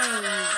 ay